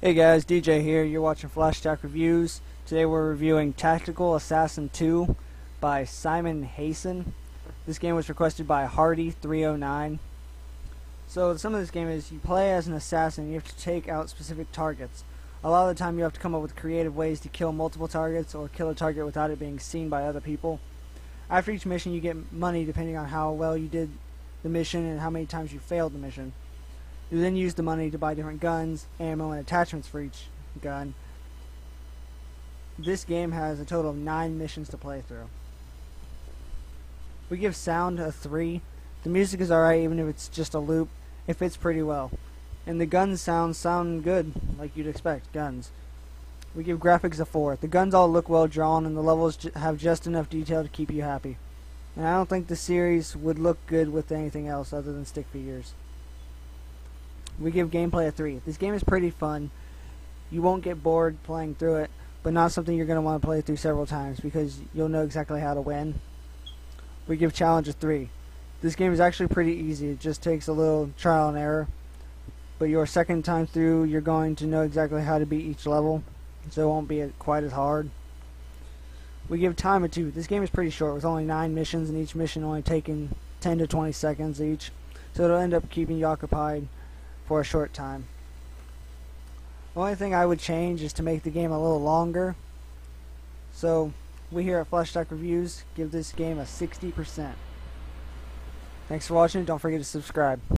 Hey guys, DJ here. You're watching Flash Flashstack Reviews. Today we're reviewing Tactical Assassin 2 by Simon Hasen. This game was requested by Hardy309. So some of this game is you play as an assassin. You have to take out specific targets. A lot of the time you have to come up with creative ways to kill multiple targets or kill a target without it being seen by other people. After each mission you get money depending on how well you did the mission and how many times you failed the mission. You then use the money to buy different guns, ammo, and attachments for each gun. This game has a total of 9 missions to play through. We give sound a 3. The music is alright even if it's just a loop. It fits pretty well. And the gun sounds sound good, like you'd expect, guns. We give graphics a 4. The guns all look well drawn and the levels have just enough detail to keep you happy. And I don't think the series would look good with anything else other than stick figures. We give gameplay a 3. This game is pretty fun. You won't get bored playing through it, but not something you're going to want to play through several times because you'll know exactly how to win. We give challenge a 3. This game is actually pretty easy. It just takes a little trial and error. But your second time through, you're going to know exactly how to beat each level, so it won't be quite as hard. We give time a 2. This game is pretty short with only 9 missions and each mission only taking 10 to 20 seconds each. So it'll end up keeping you occupied for a short time. The only thing I would change is to make the game a little longer. So, we here at Flashstack Reviews give this game a 60%. Thanks for watching. Don't forget to subscribe.